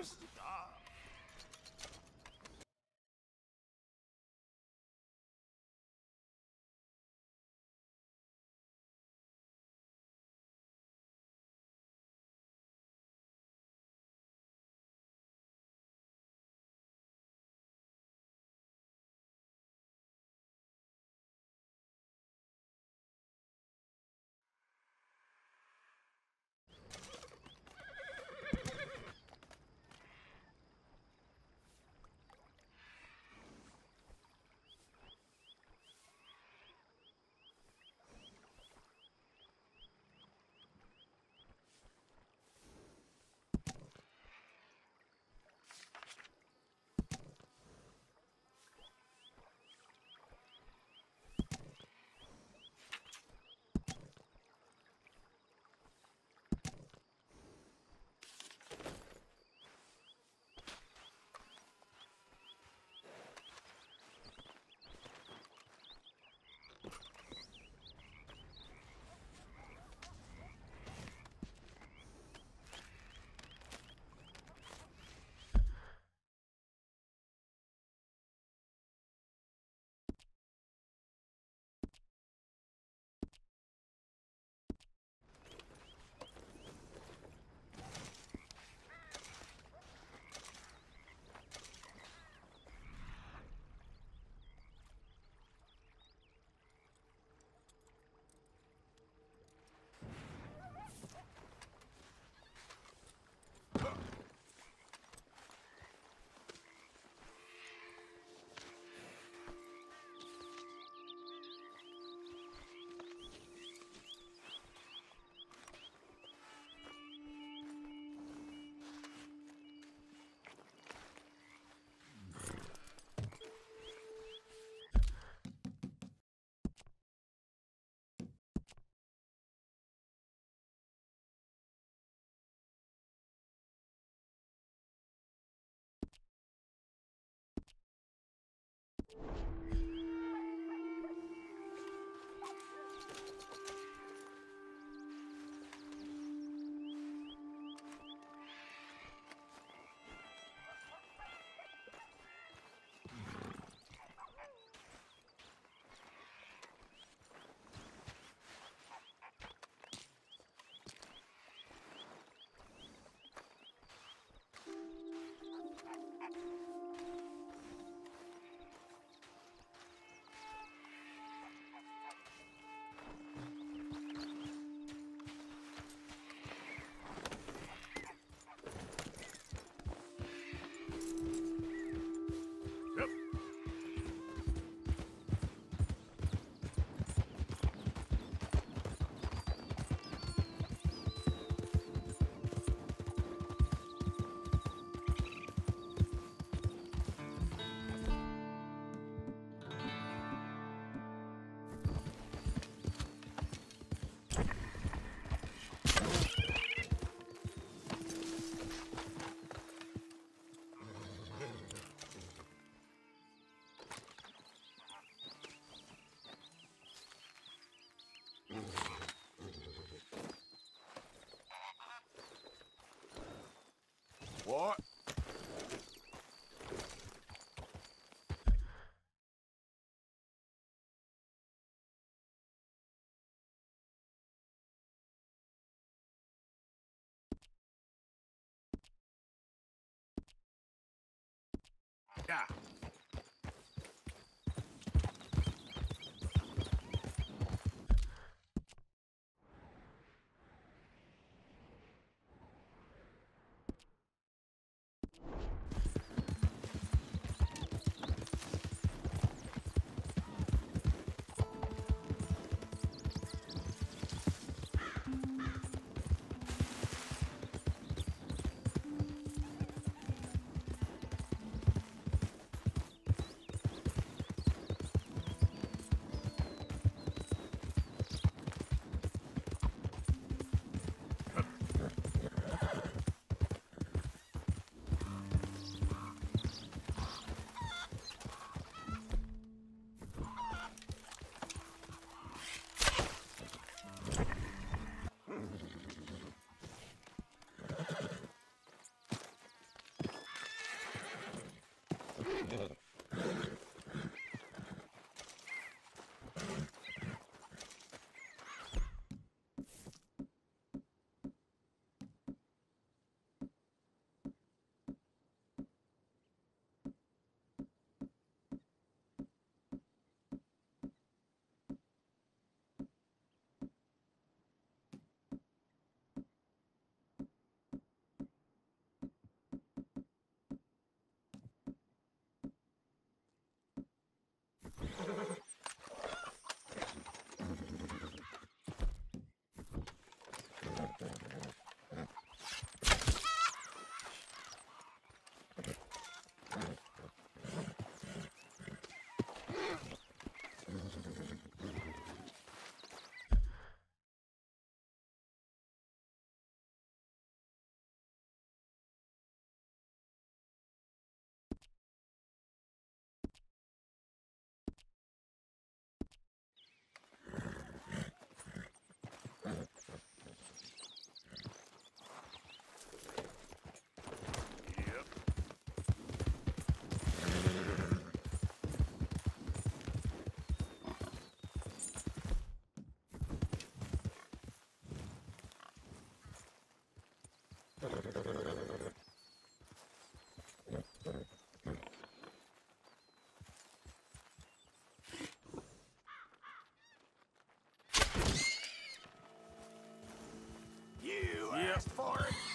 I Yeah. You Yep. asked for it.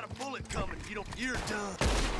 Got a bullet coming. You don't. You're done.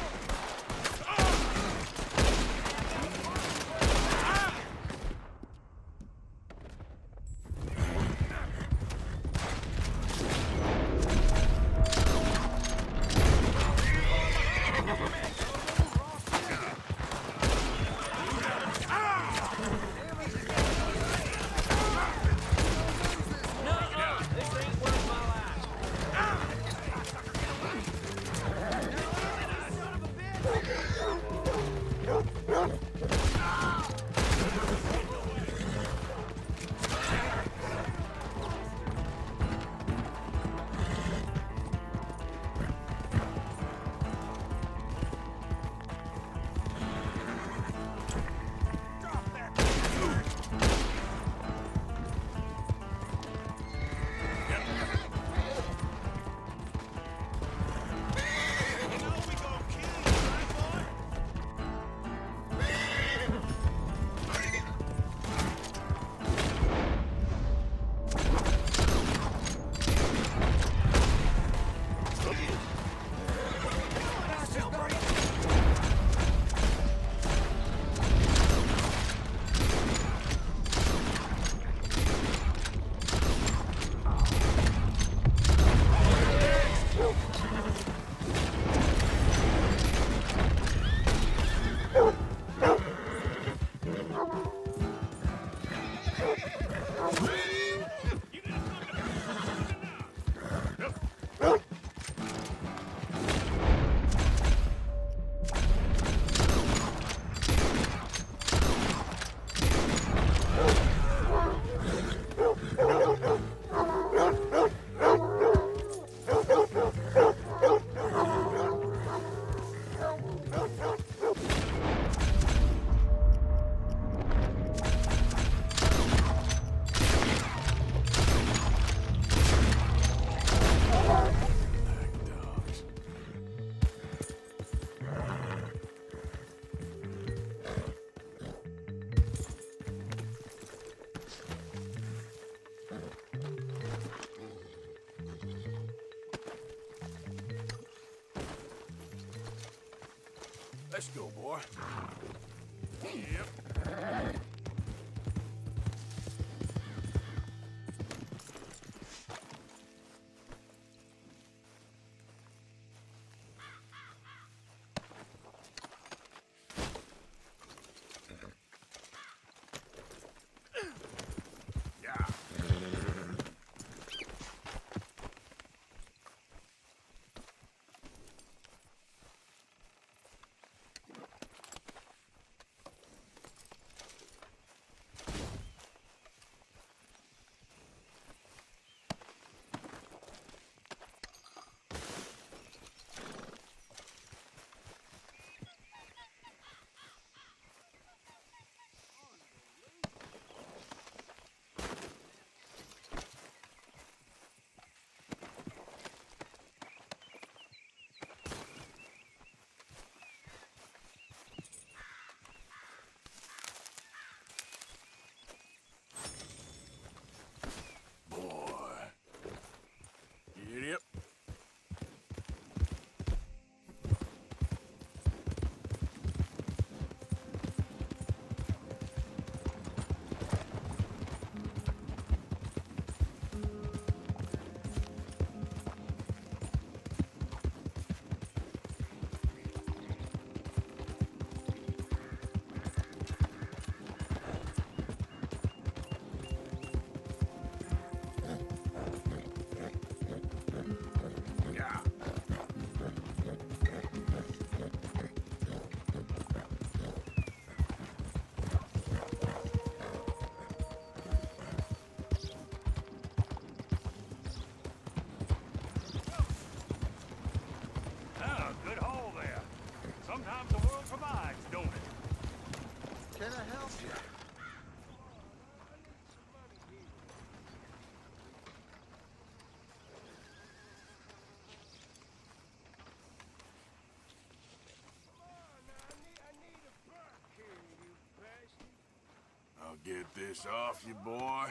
Get this off you, boy.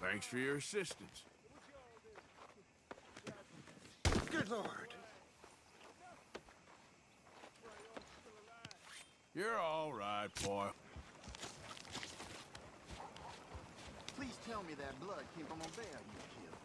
Thanks for your assistance. Good lord. You're all right, boy. Please tell me that blood came from a bear you killed.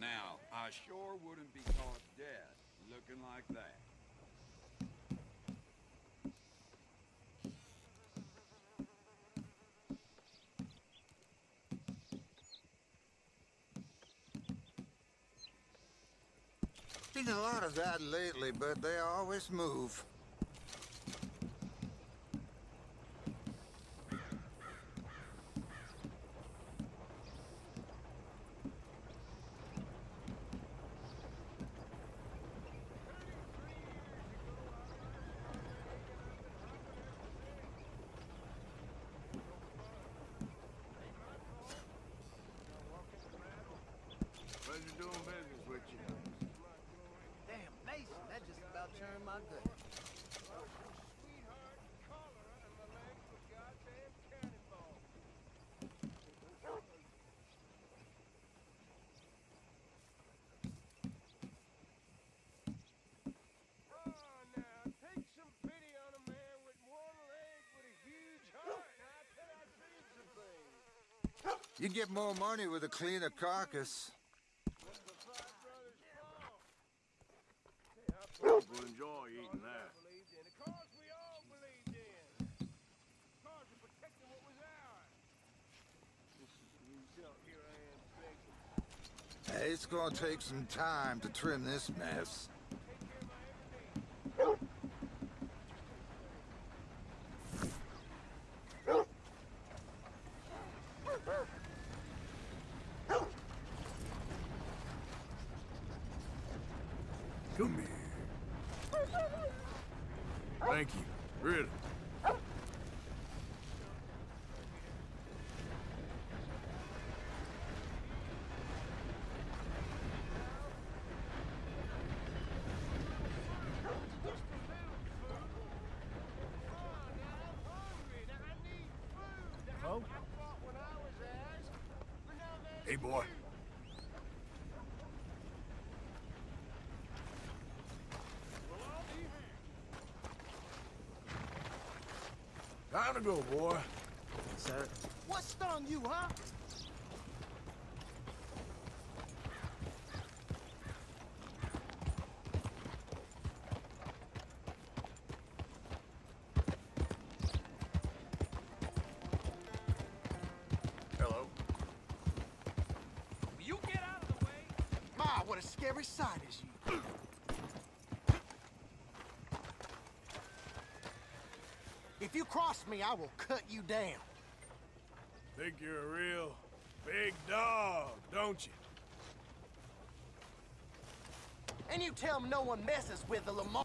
Now, I sure wouldn't be caught dead looking like that. Seen a lot of that lately, but they always move. You get more money with a cleaner carcass. People enjoy eating that. Hey, it's gonna take some time to trim this mess. Come here. Thank you. Really. Oh? Hey, boy. Time to go, boy. Sir. What stung you, huh? Hello. You get out of the way! My, what a scary sight is you. If you cross me, I will cut you down. Think you're a real big dog, don't you? And you tell me no one messes with the Lamar.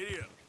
Giddy.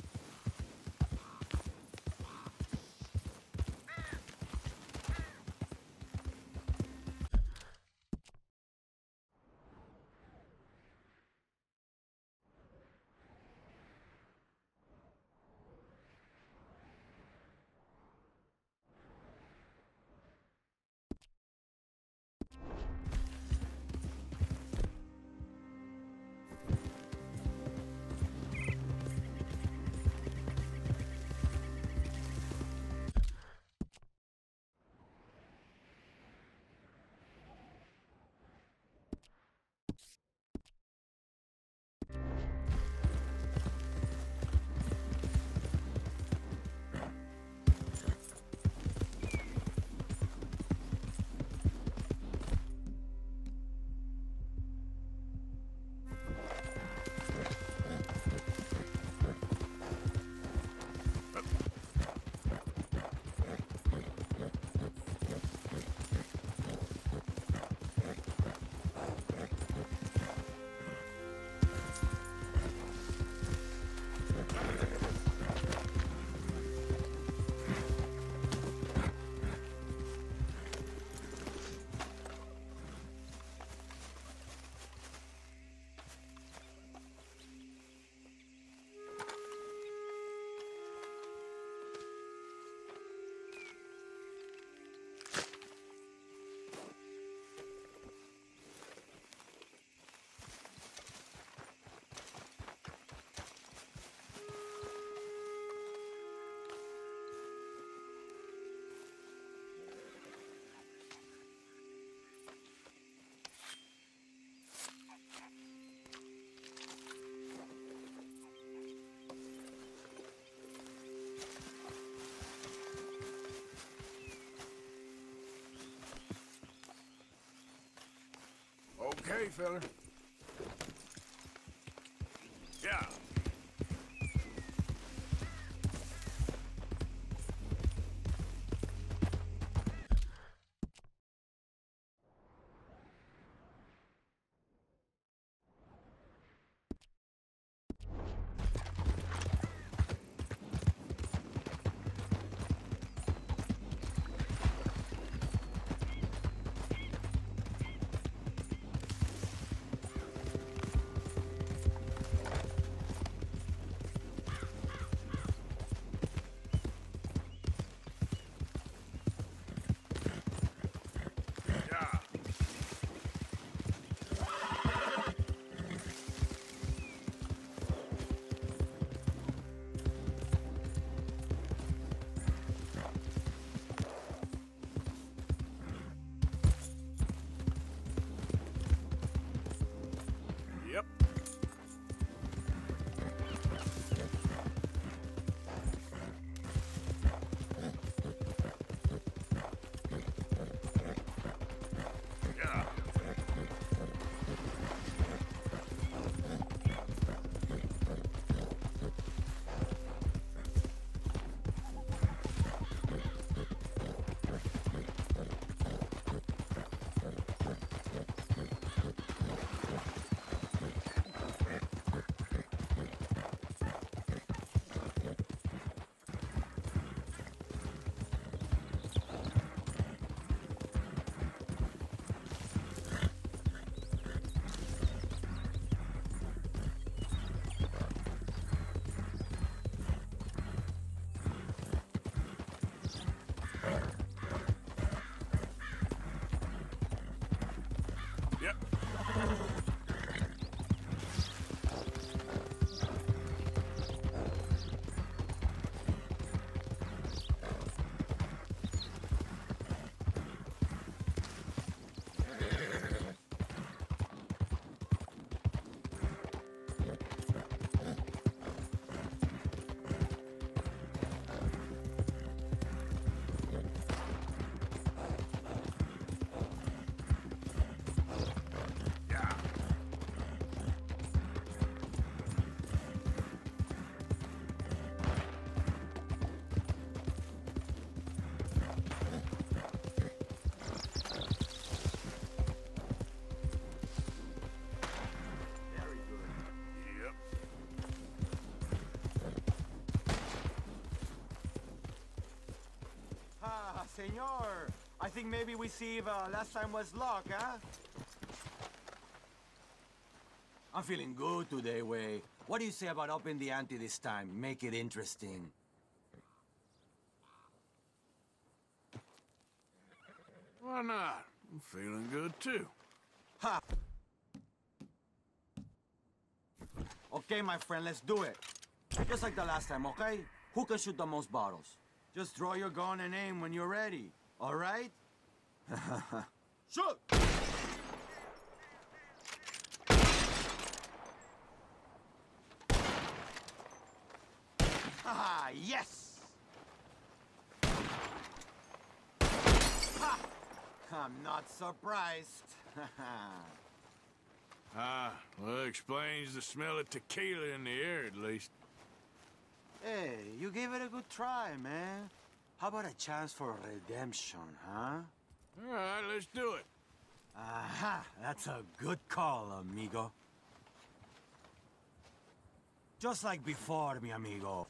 Hey, feller. Think maybe we see if uh, last time was luck, huh? I'm feeling good today, Way. What do you say about upping the ante this time? Make it interesting. Why not? I'm feeling good too. Ha! Okay, my friend, let's do it. Just like the last time, okay? Who can shoot the most bottles? Just draw your gun and aim when you're ready, all right? shoot! Ah, yes! Ha! I'm not surprised. Ah, well, explains the smell of tequila in the air, at least. Hey, you gave it a good try, man. How about a chance for redemption, huh? All right, let's do it. Aha, that's a good call, amigo. Just like before, mi amigo.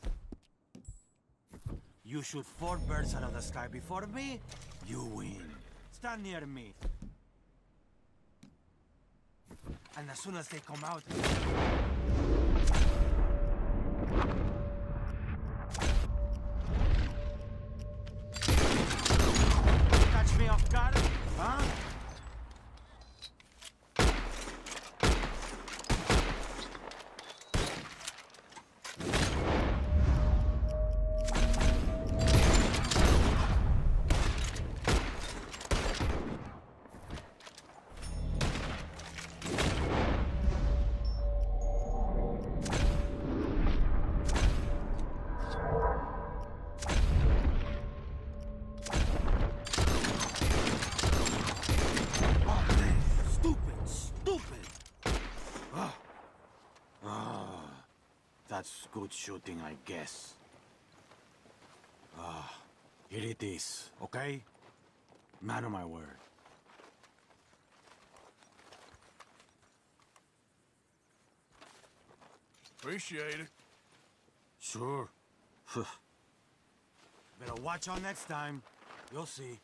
You shoot four birds out of the sky before me, you win. Stand near me. And as soon as they come out... Catch me good shooting, I guess. Ah, here it is, okay? Man of my word. Appreciate it. Sure. Better watch out next time. You'll see.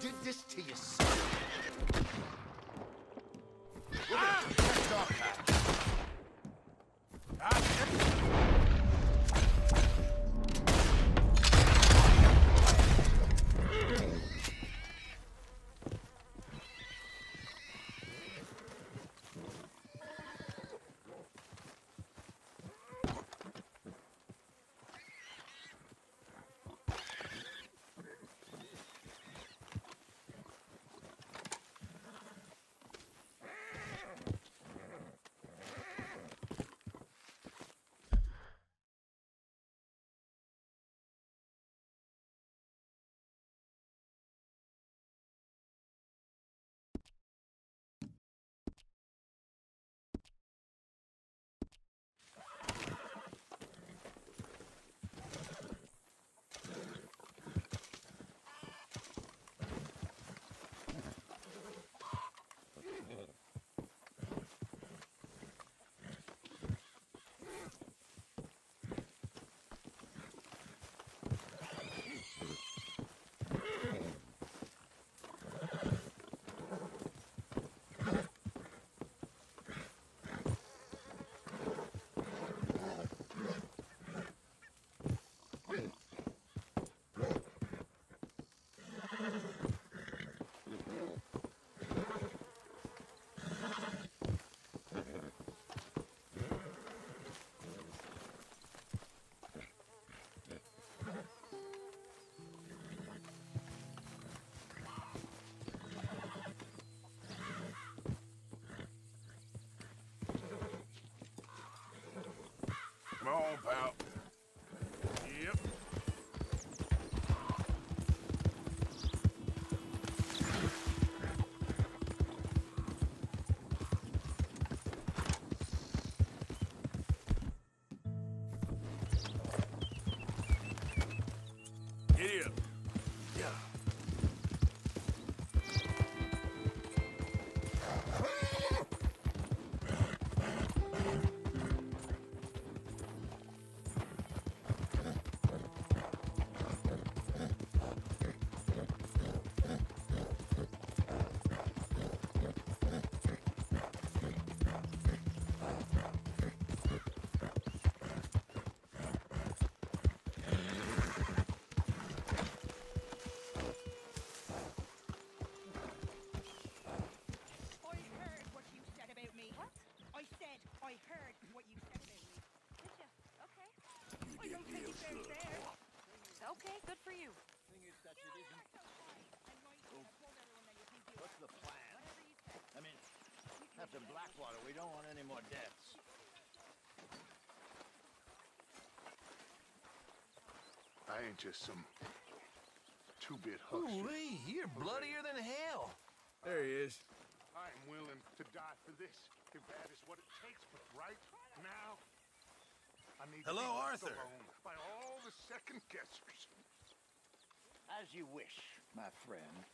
Did this to yourself. On, pal. Yep. After Blackwater, we don't want any more deaths. I ain't just some two-bit huckster. Ooh, you're bloodier than hell. There he is. I'm willing to die for this, if that is what it takes. But right now, I need Hello, to be left Arthur. alone by all the second guessers. As you wish, my friend.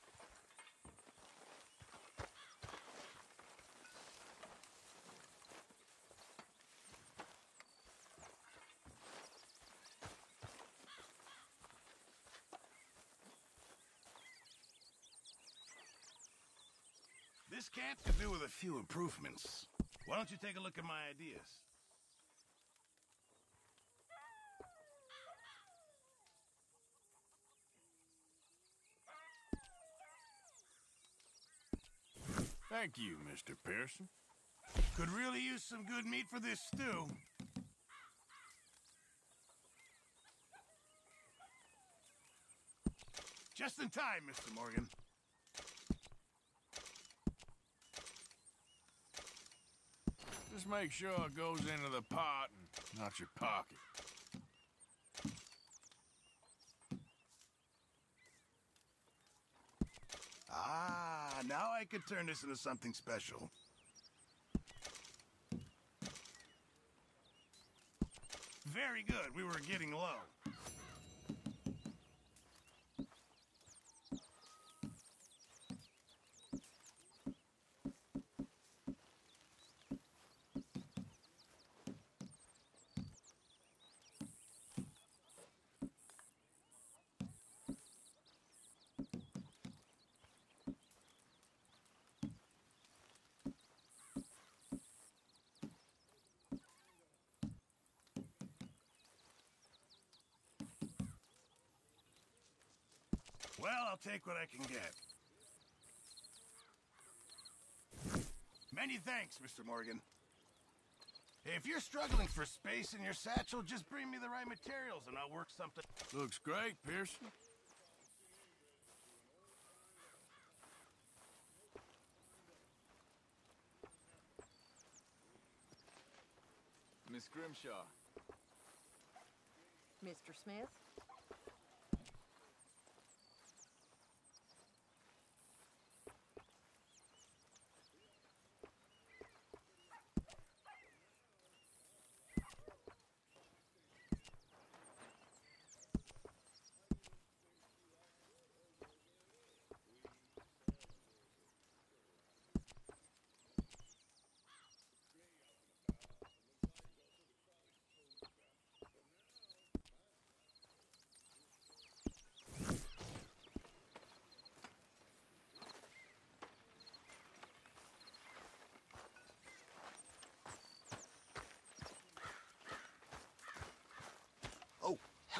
This camp could do with a few improvements. Why don't you take a look at my ideas? Thank you, Mr. Pearson. Could really use some good meat for this stew. Just in time, Mr. Morgan. Just make sure it goes into the pot and not your pocket. Ah, now I could turn this into something special. Very good. We were getting low. Well, I'll take what I can get. Many thanks, Mr. Morgan. If you're struggling for space in your satchel, just bring me the right materials and I'll work something. Looks great, Pearson. Miss Grimshaw. Mr. Smith?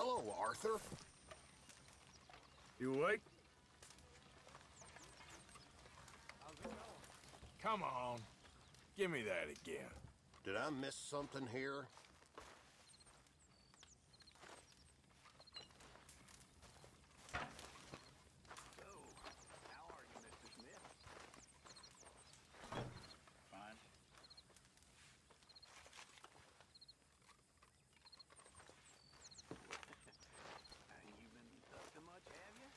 Hello, Arthur. You awake? Come on. Give me that again. Did I miss something here? How are you, Mr. Smith? Fine. You been up to much, have you?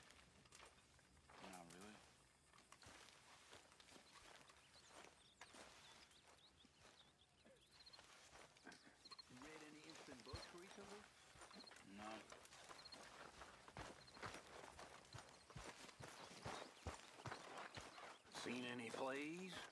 Not really. Read any interesting books recently? No. Seen any plays?